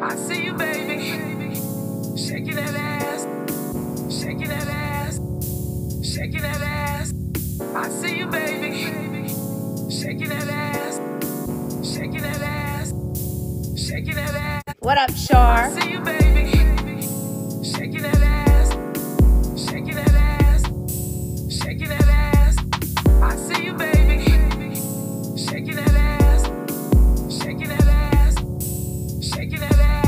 See you, baby. Shaking that ass. Shaking that ass. Shaking that ass. I see you, baby. Shaking that ass. Shaking that ass. Shaking that ass. What up, Char? I see you, baby. Shaking that ass. Shaking that ass. Shaking that ass. Shaking it out.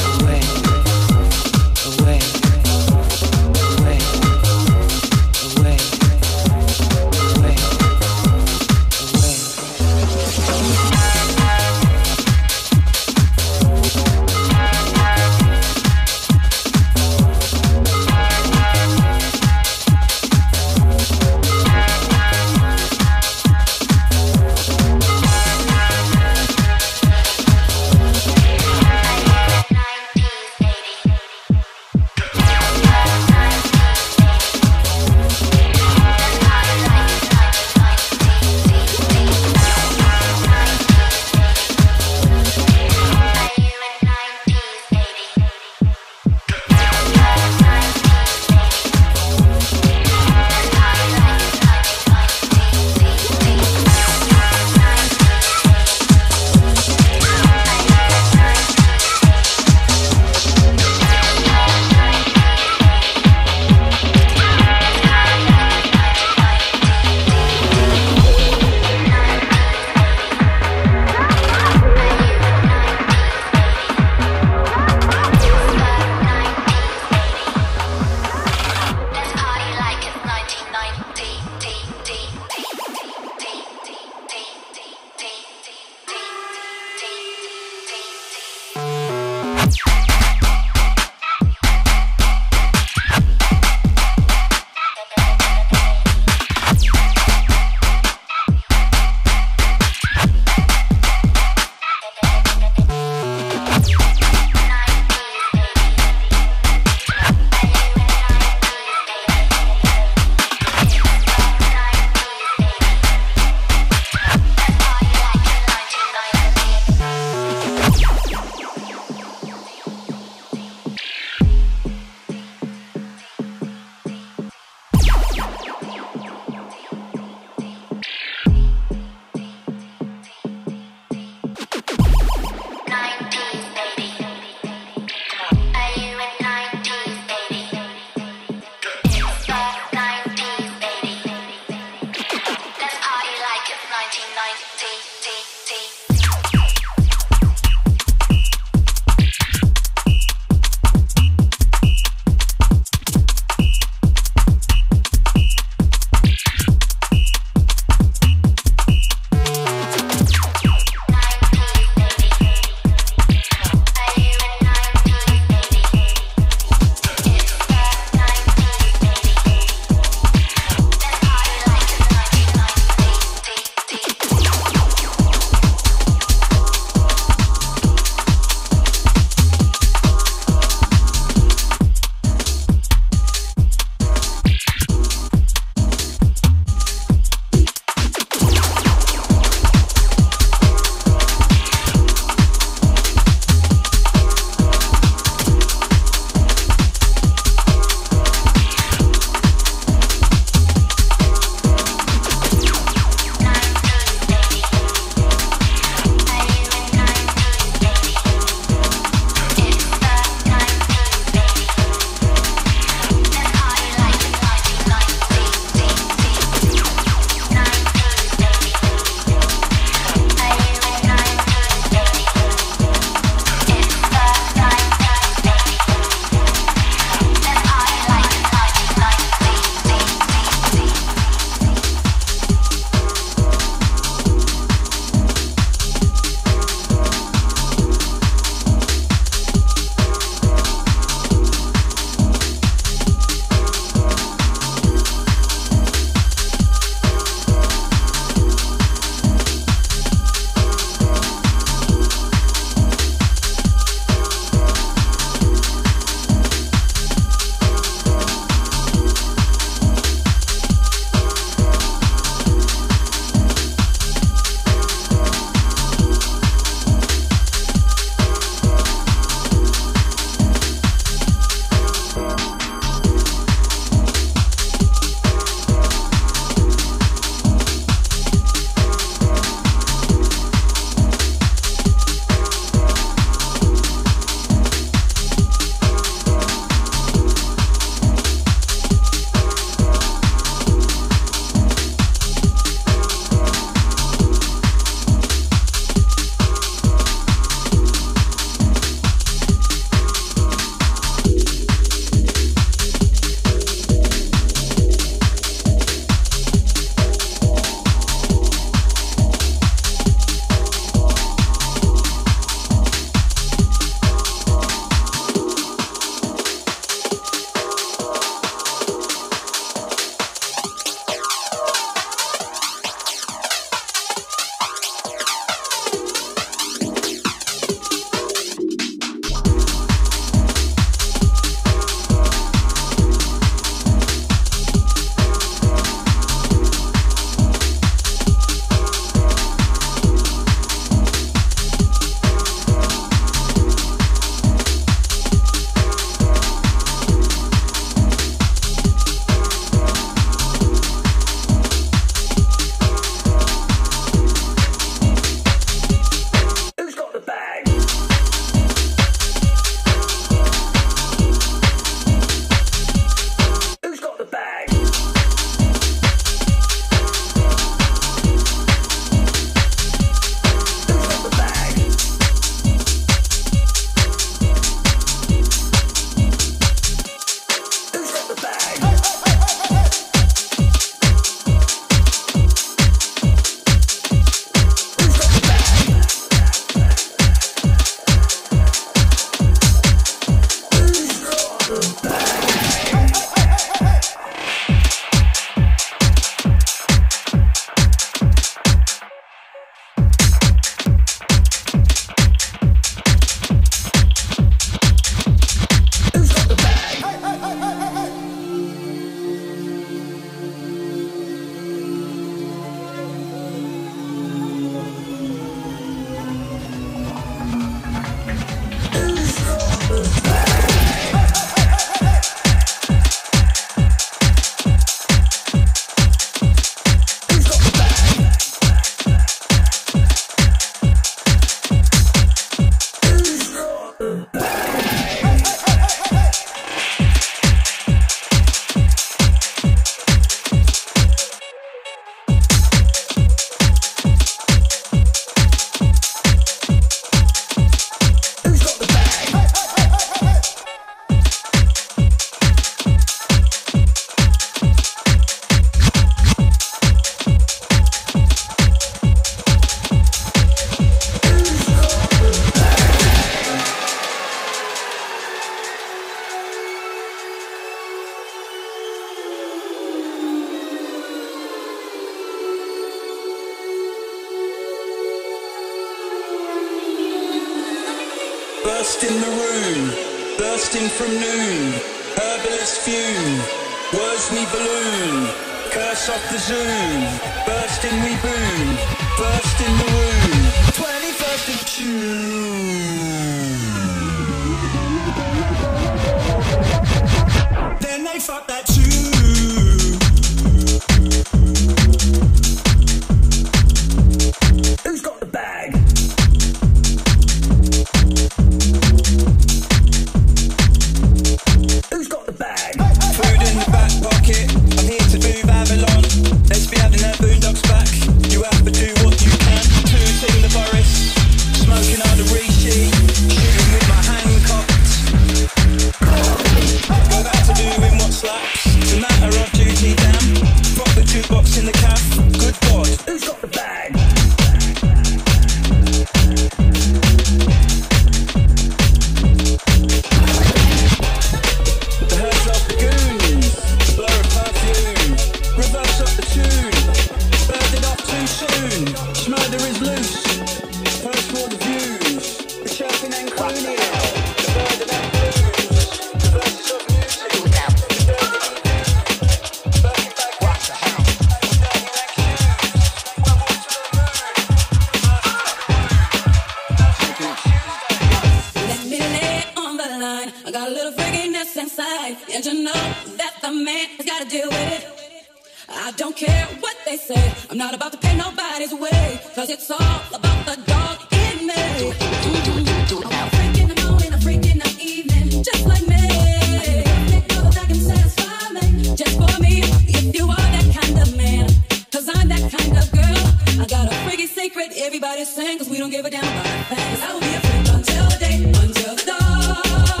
everybody sing, cause we don't give a damn about a thing. I will be a freak until the day, until the dawn.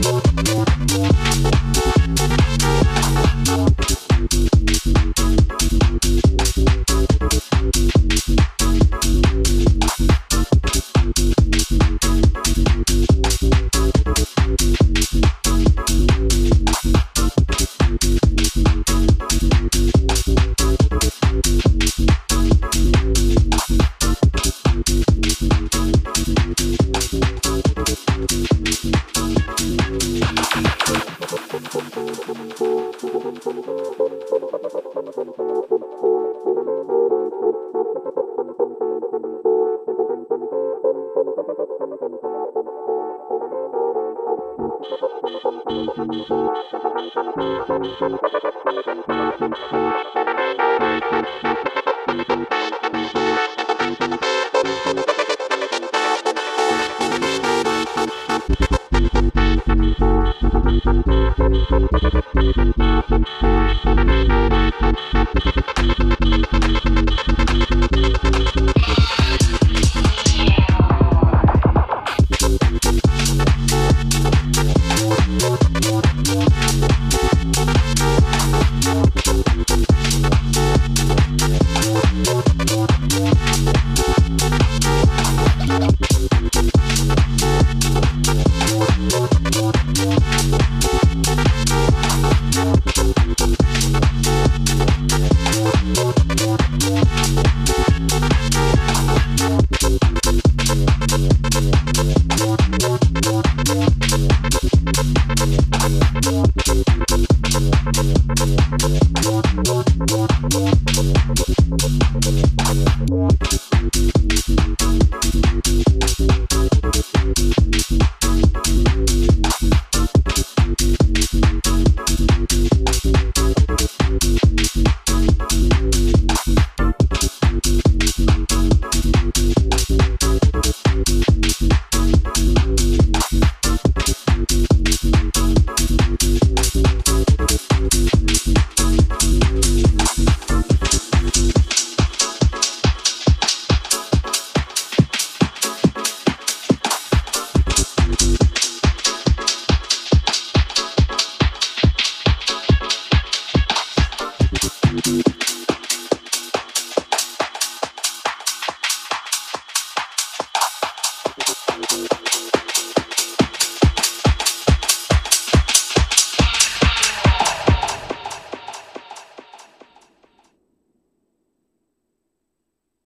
Bye.